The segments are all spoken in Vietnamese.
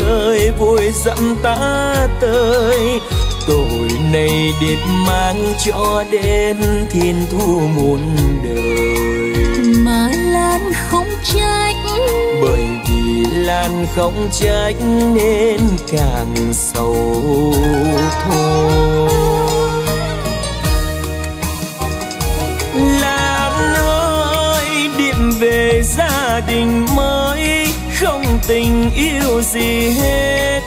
đời vội dặm ta tới. Tội này điệp mang cho đến thiên thu muôn đời. Mà lan không trách. Bởi vì lan không trách nên càng sầu thôi. Về gia đình mới tình yêu gì hết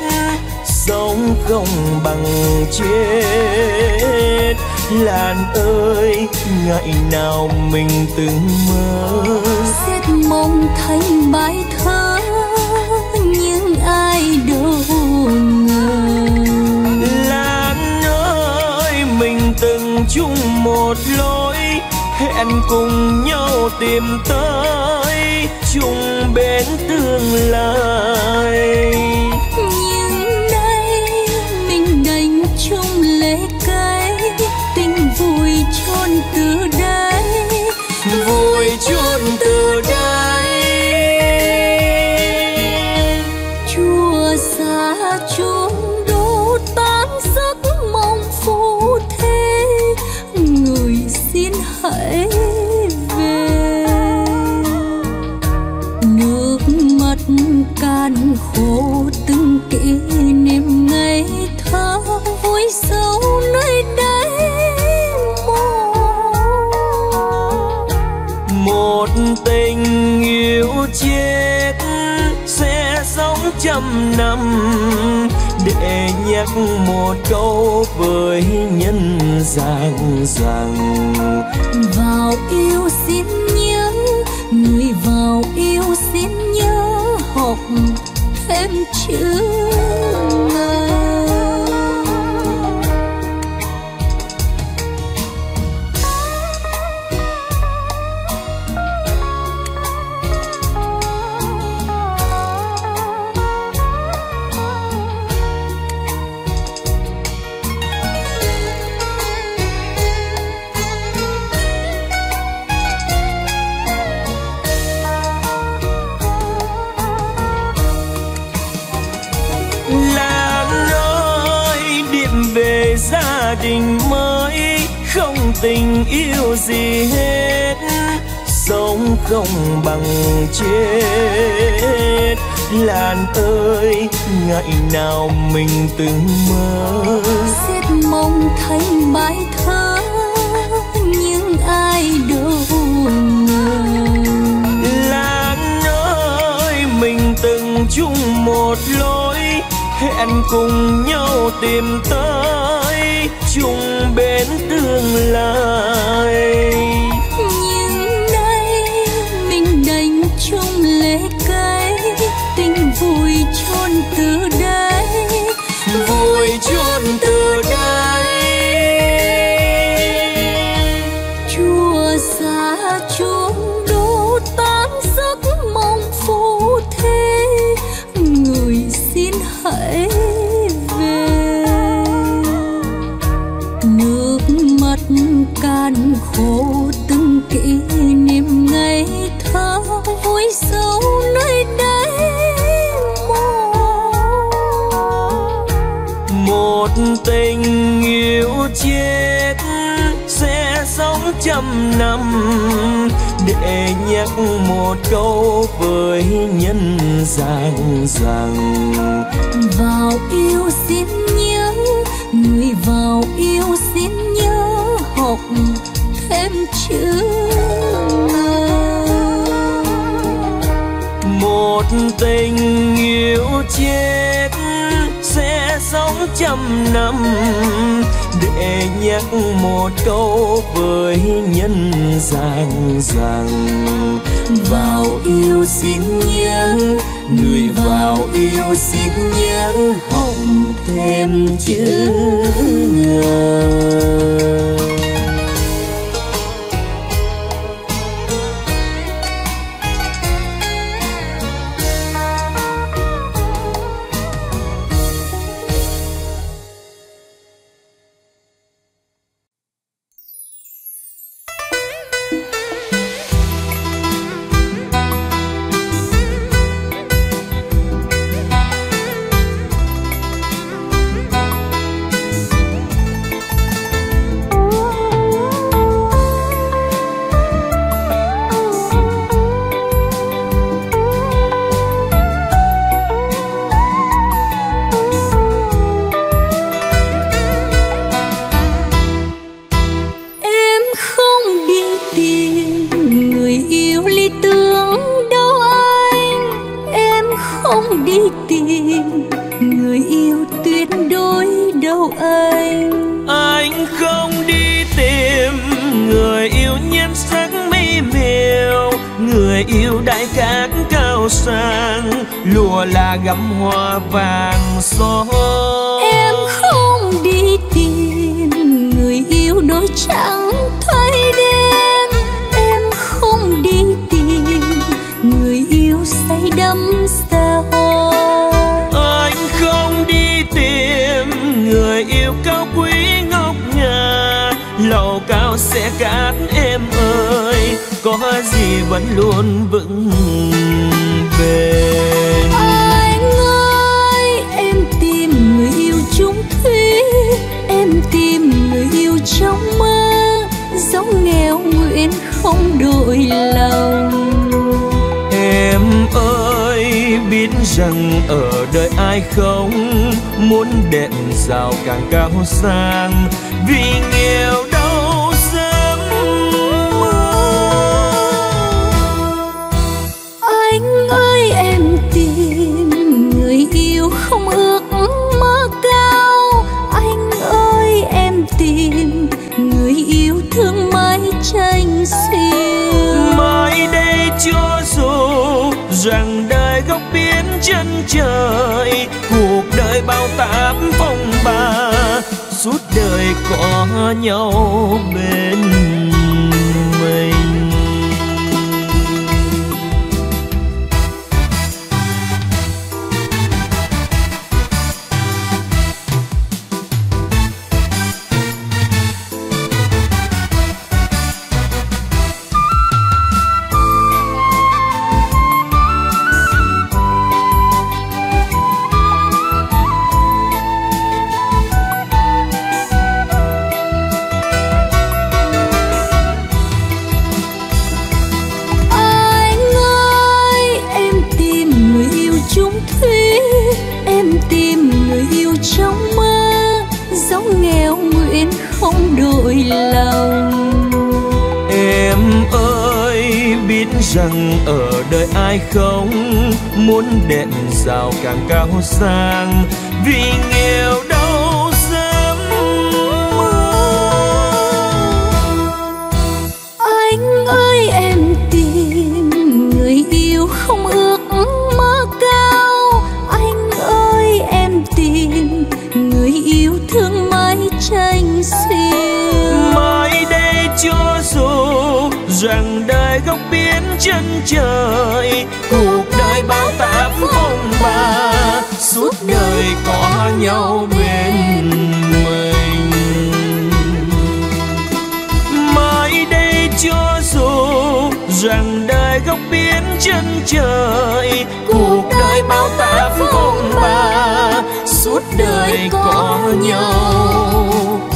sống không bằng chết. Lan ơi ngày nào mình từng mơ. Xét mong thành bài thơ nhưng ai đâu ngờ. Lan ơi mình từng chung một lối hẹn cùng nhau tìm tới chung bên tương lai. Trăm năm để nhắc một câu với nhân gian rằng, vào yêu xin nhớ, người vào yêu xin nhớ học thêm chữ. Yêu gì hết sống không bằng chết. Lan ơi ngày nào mình từng mơ. Xét mong thành bài thơ nhưng ai đâu ngờ? Lan ơi mình từng chung một lối hẹn cùng nhau tìm tới chung bên tương lai. Một câu với nhân gian rằng vào yêu xin nhớ người vào yêu xin nhớ học thêm chữ một tình yêu chết sẽ sống trăm năm để nhắc một câu với nhân gian rằng vào yêu xin nhớ người vào yêu xin nhớ học thêm chữ ngờ. không muốn đệm rào càng cao sang. Vì nghèo đau giấc mơ anh ơi em tìm người yêu không ước mơ cao. Anh ơi em tìm người yêu thương mãi tranh xiêu mai đây cho dù rằng đã biến chân trời, cuộc đời bao tám phong ba, suốt đời có nhau bên mình. That. khóc biến chân trời cuộc đời bao ta phong ba suốt đời có nhau.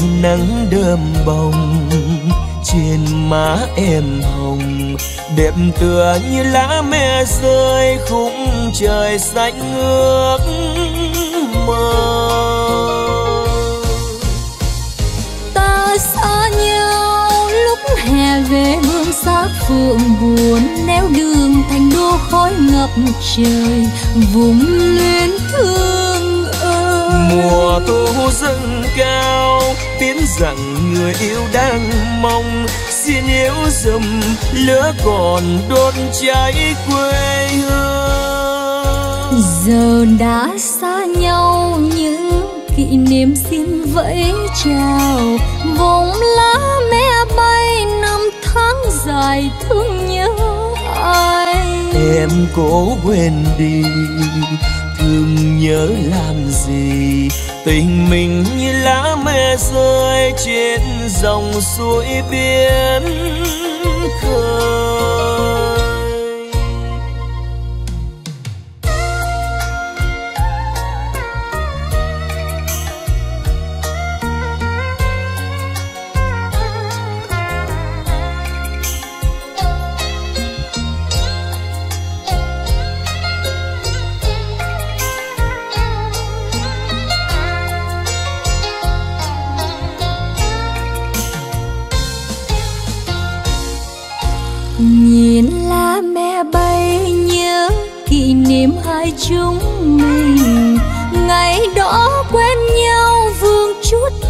Tờ nắng đơm bồng, trên má em hồng. Đẹp tựa như lá me rơi, khung trời xanh ước mơ. Ta xa nhau, lúc hè về hương xác phượng buồn neo đường thành đô khói ngập trời, vùng luyến thương mùa thu dâng cao tiếng rằng người yêu đang mong. Xin yêu dùm lửa còn đốt cháy quê hương. Giờ đã xa nhau những kỷ niệm xin vẫy chào. Vòng lá mẹ bay năm tháng dài thương nhớ ai. Em cố quên đi thương nhớ làm gì? Tình mình như lá me rơi trên dòng suối biến khơi.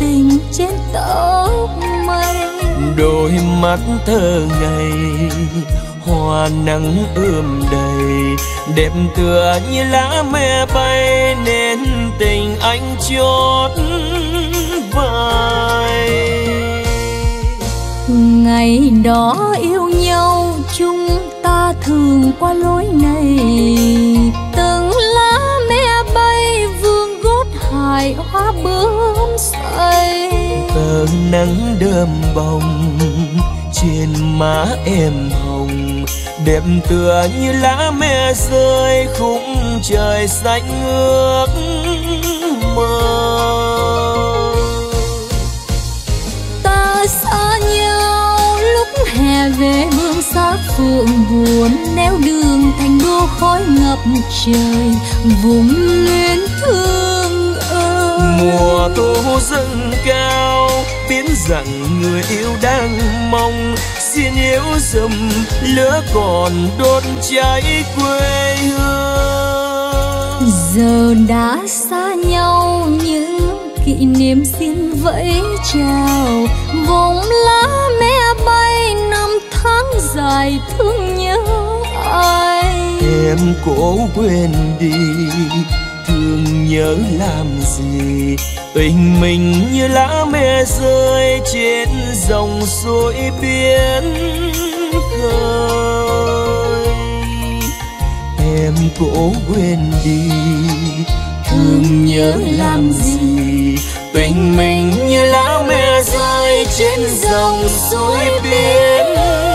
Tình trên tóc mây. Đôi mắt thơ ngày hoa nắng ươm đầy. Đẹp tựa như lá me bay nên tình anh chốt vai. Ngày đó yêu nhau chúng ta thường qua lối này hài hoa bướm say. Tờ nắng đơm bồng trên má em hồng. Đẹp tựa như lá me rơi khung trời xanh ước mơ. Hè về hương sắc phượng buồn neo đường thành đô khói ngập trời vùng luyến thương mùa thu dâng cao biến rằng người yêu đang mong. Xin yêu dùm lửa còn đốt cháy quê hương. Giờ đã xa nhau những kỷ niệm xin vẫy chào. Vòng lá mẹ bay năm tháng dài thương nhớ ai. Em cố quên đi thương nhớ làm gì? Tình mình như lá me rơi trên dòng suối biển khơi. Em cố quên đi, thương nhớ làm gì? Tình mình như lá me rơi trên dòng suối biển khơi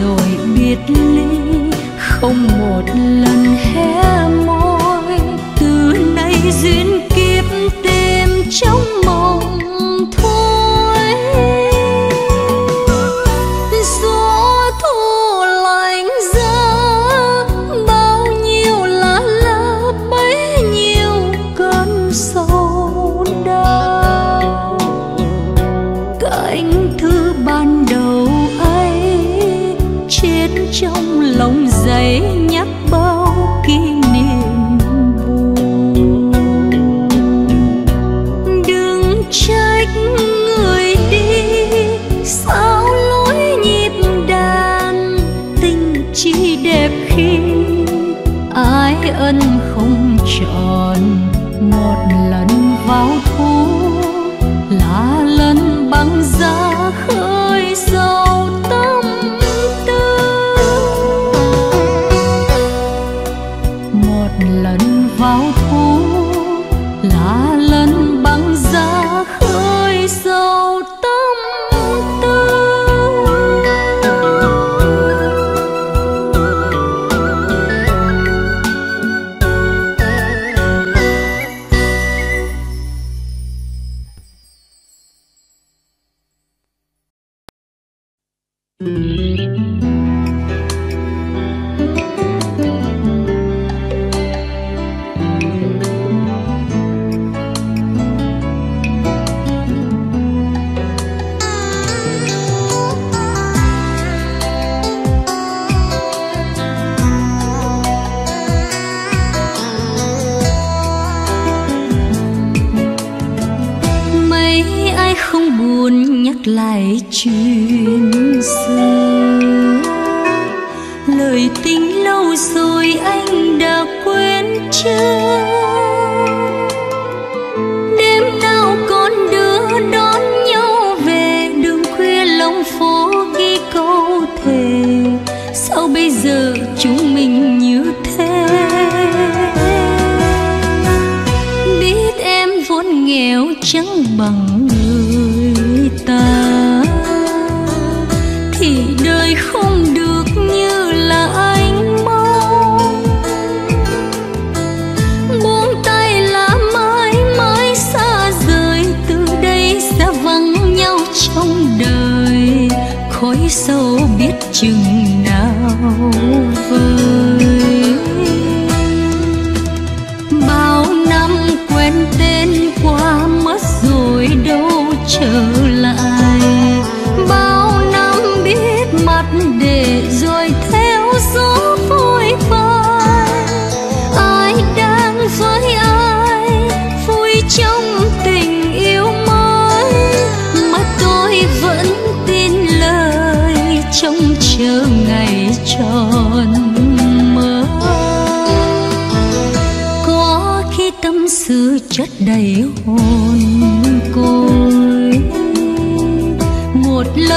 rồi biệt ly không một lần hé môi. Từ nay duyên kiếp tìm trong ngày chuyện xưa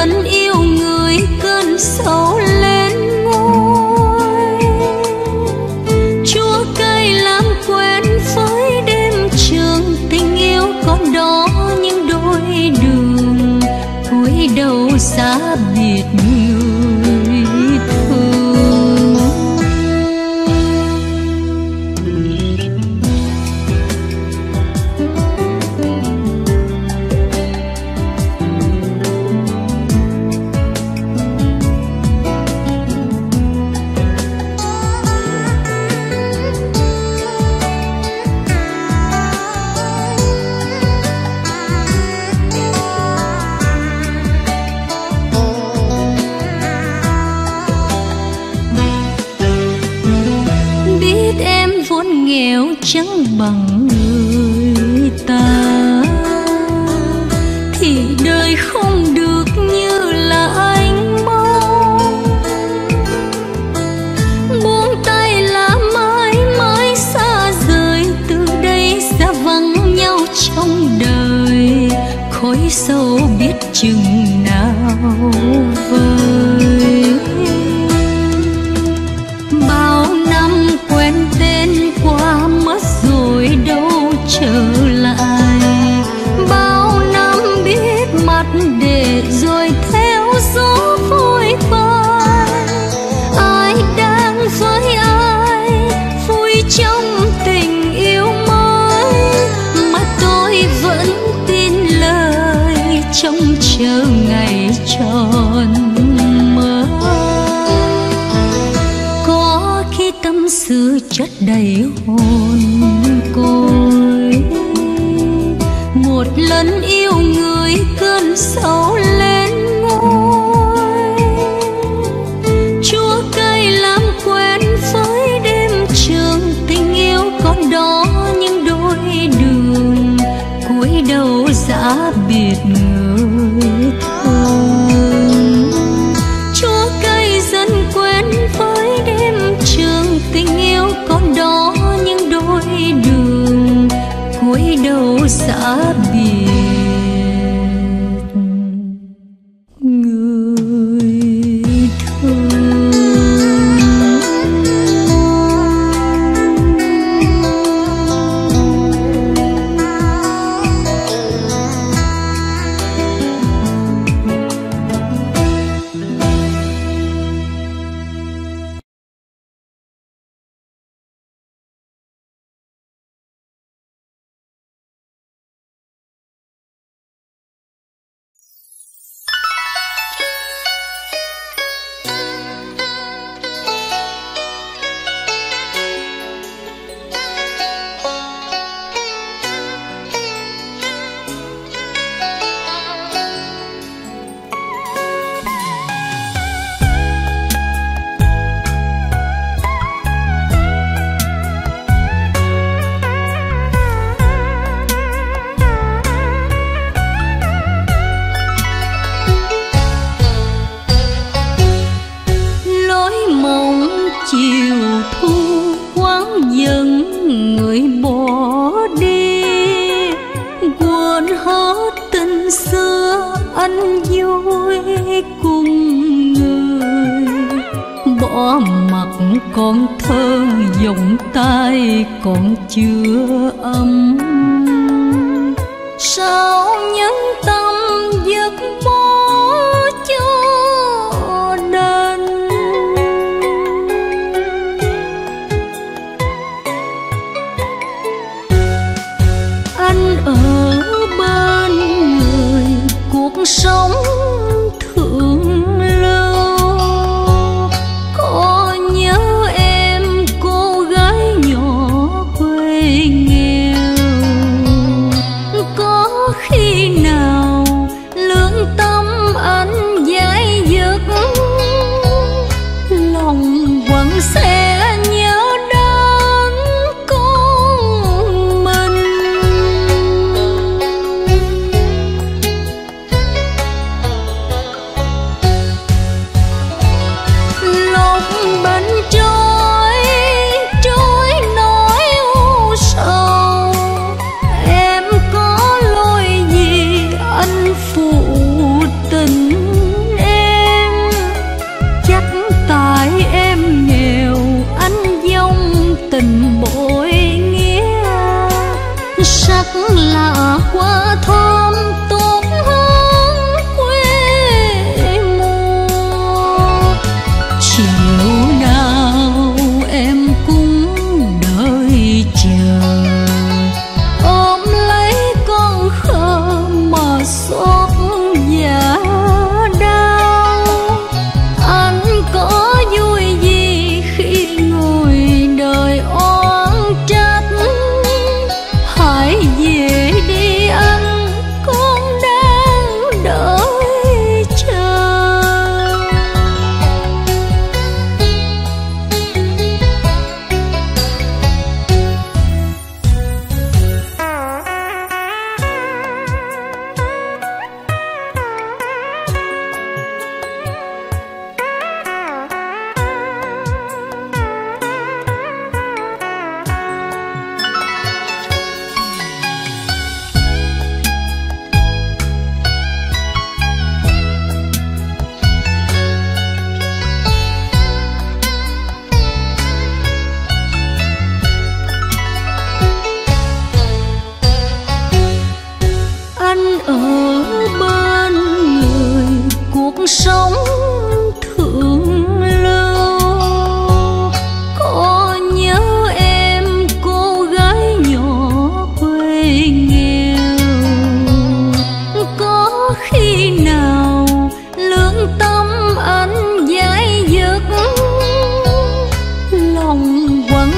thân yêu đầy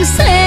ser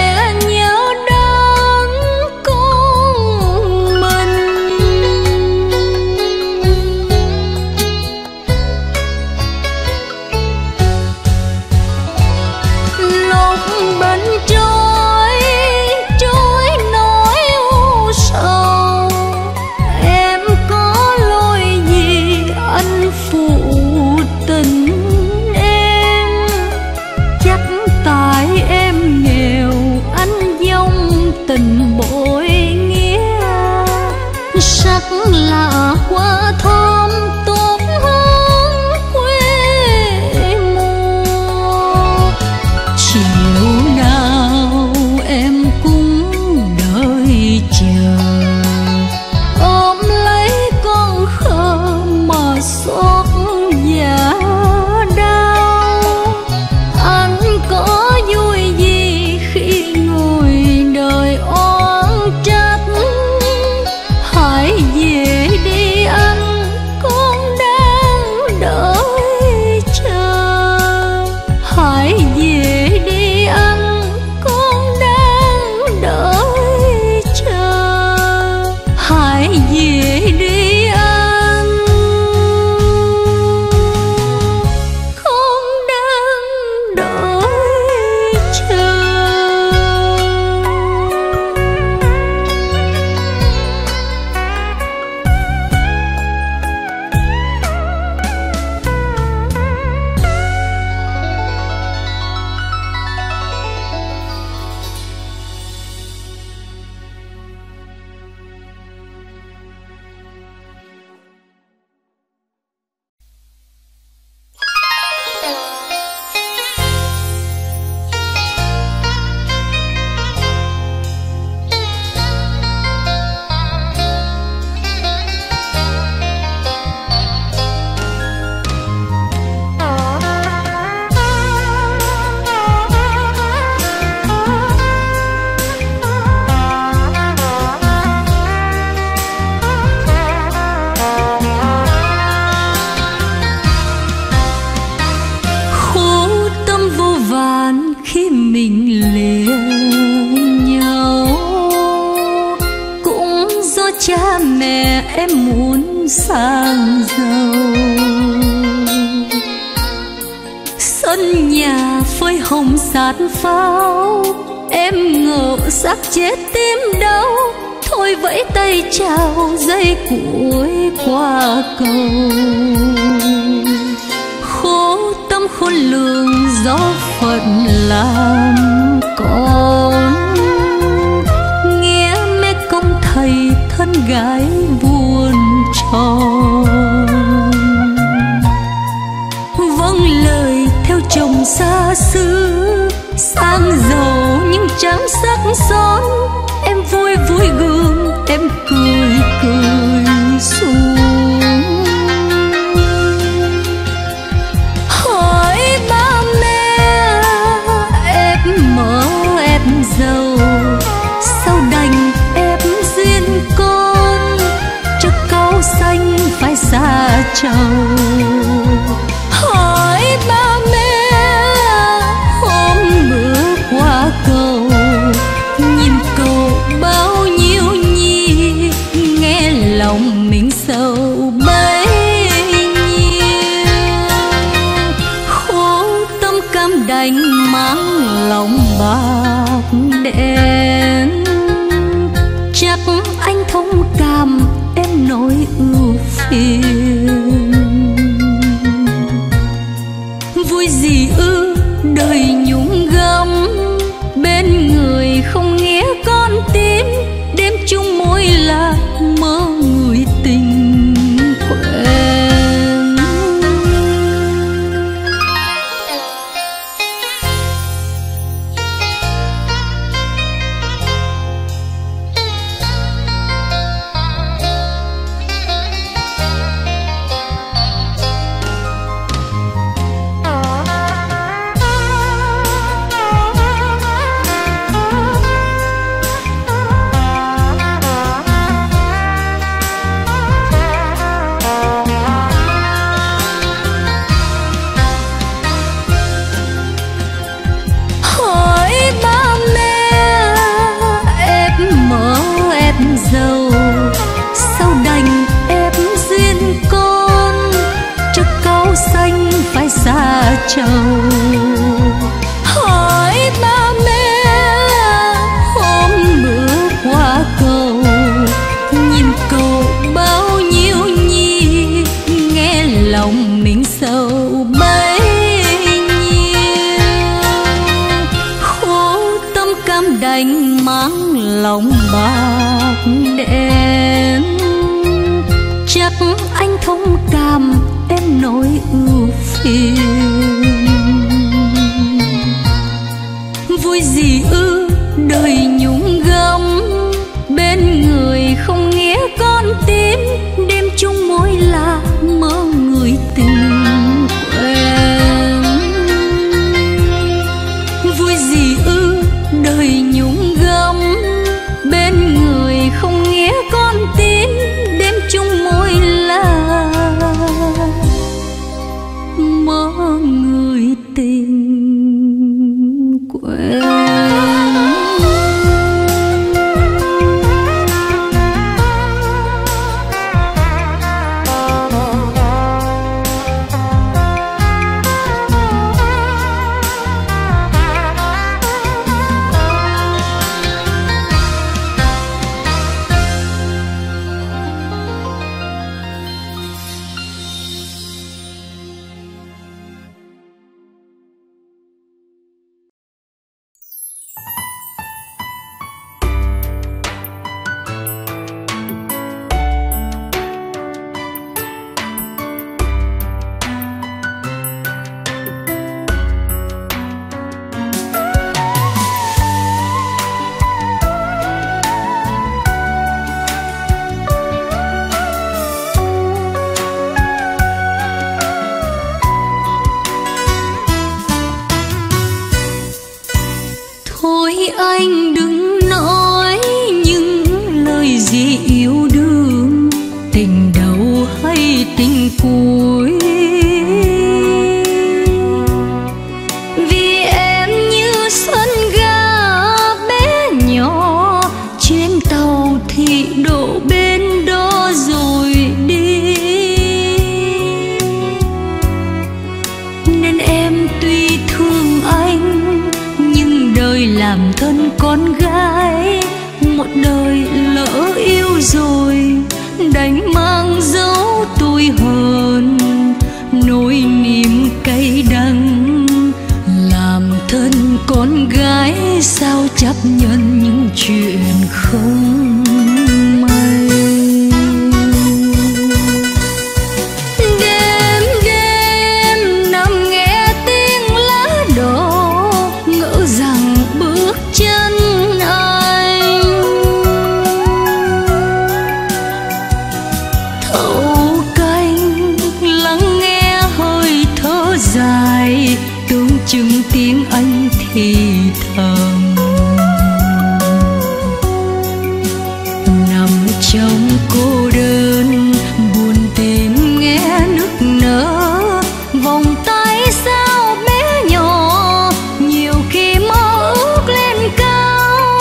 cô đơn, buồn tìm nghe nước nở. Vòng tay sao bé nhỏ, nhiều khi mơ ước lên cao.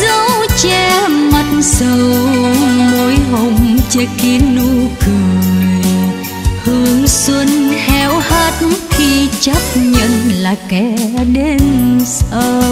Dấu che mặt sầu, môi hồng che kín nụ cười. Hương xuân héo hắt khi chấp nhận là kẻ đến sau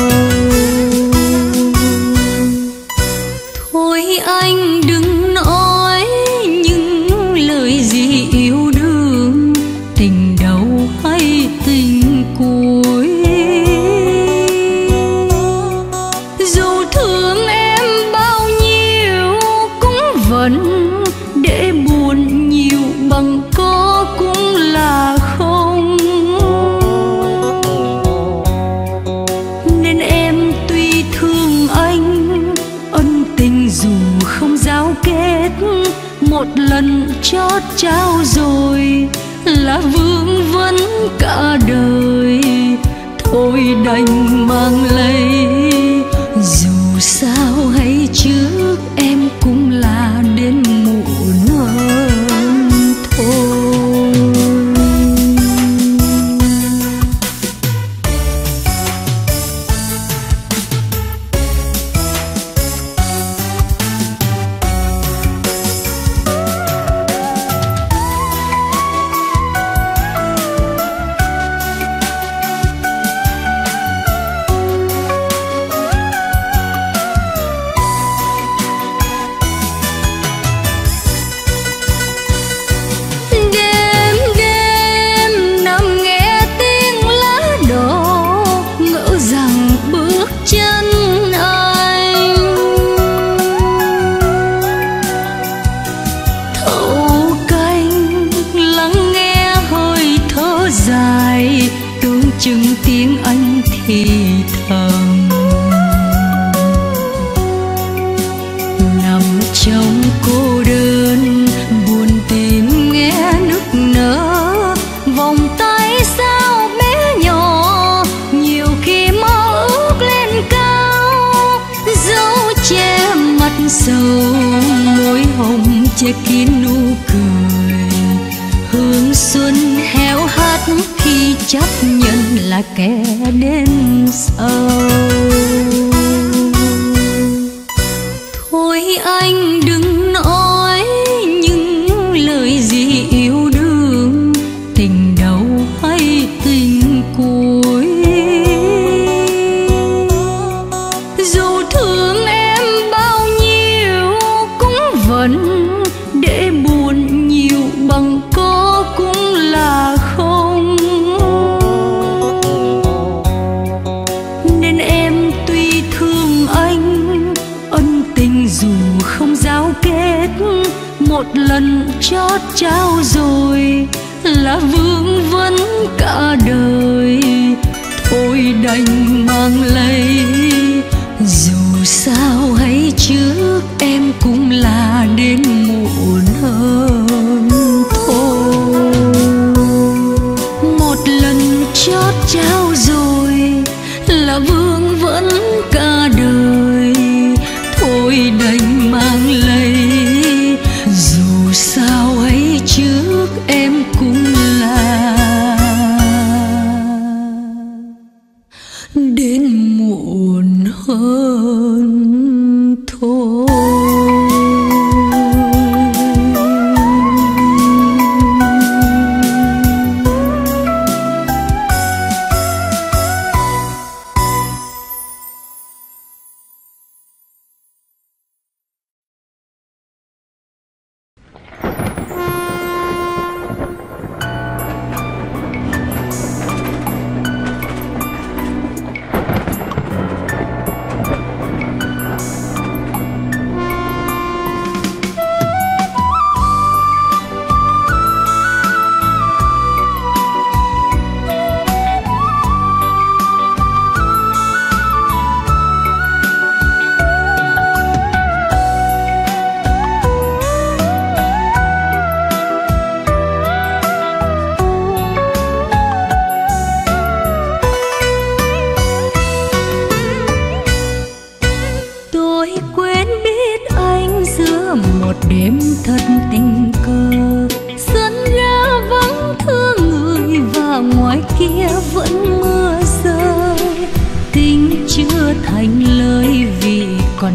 thôi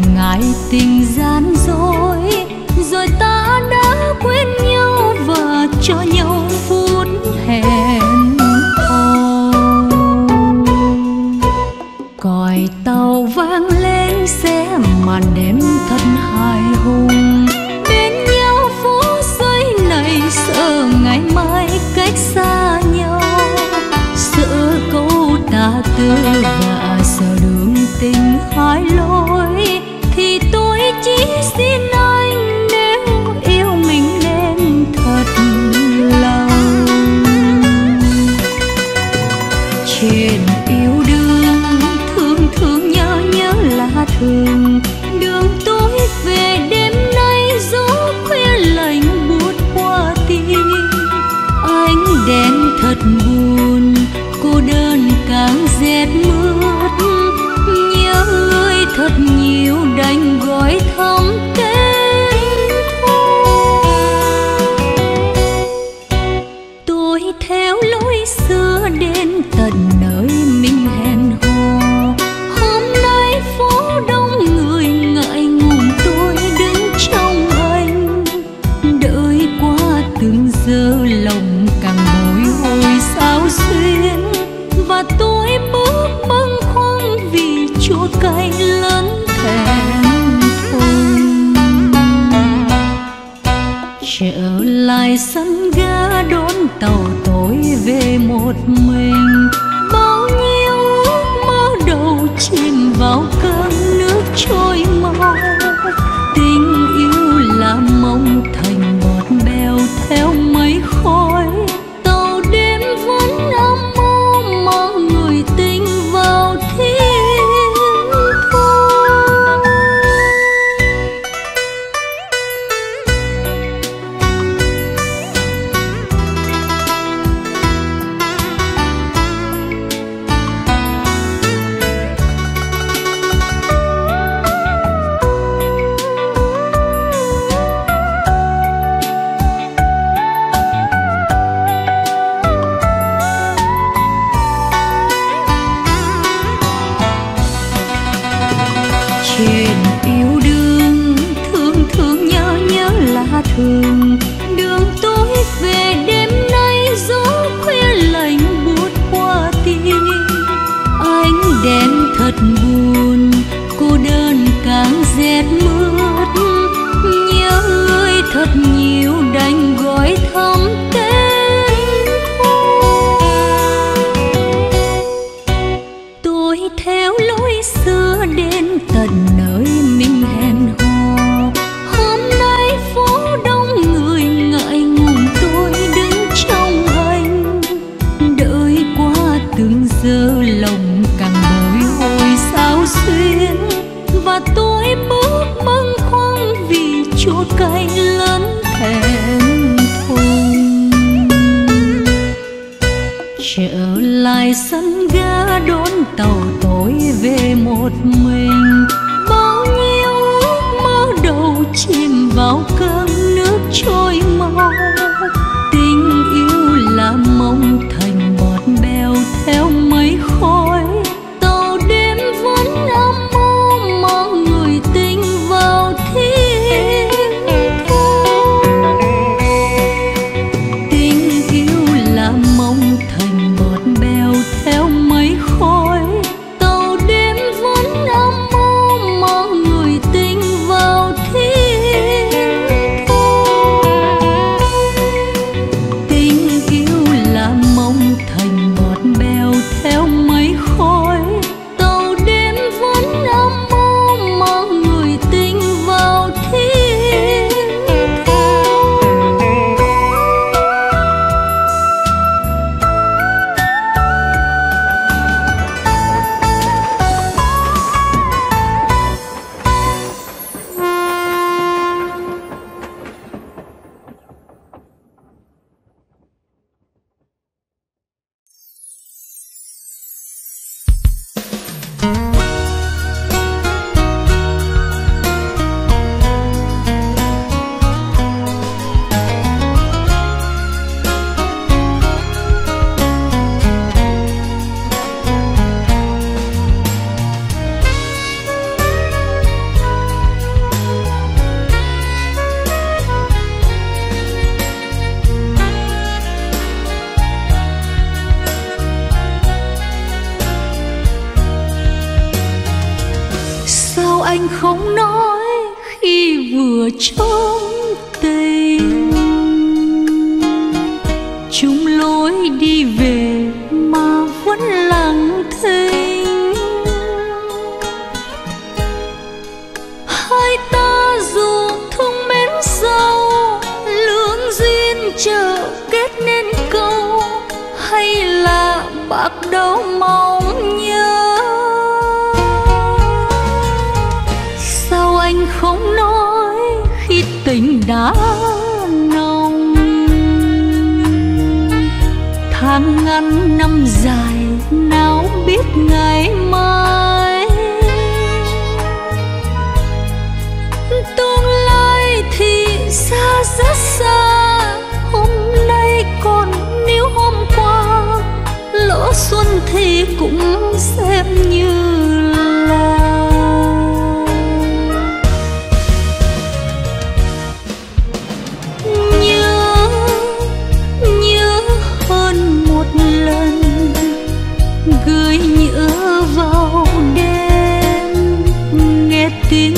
còn ngại tình gian dối rồi ta lại sân ga đón tàu tối về một mình. Bao nhiêu ước mơ đầu chìm vào cơn nước trôi mau cây lớn thèm thùng trở lại sân ga đón tàu tối về một mình. không nói khi vừa trống tình. Chung lối đi về mà vẫn lặng thinh. Hai ta dù thương mến sâu, lương duyên chờ kết nên câu, hay là bạc đầu mau em như là nhớ nhớ hơn một lần gửi nhớ vào đêm nghe tiếng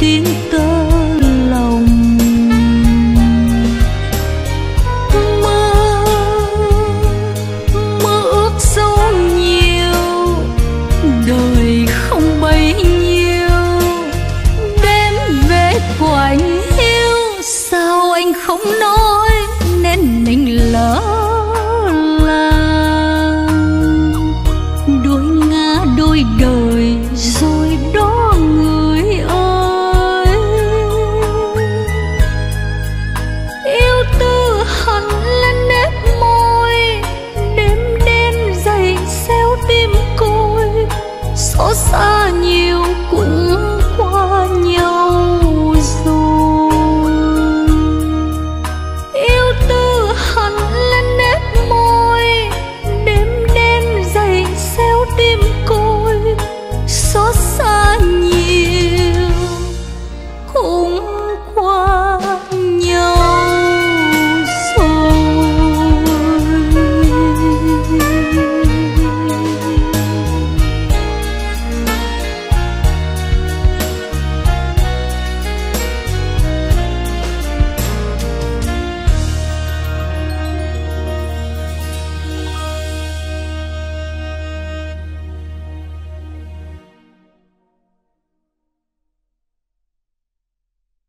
的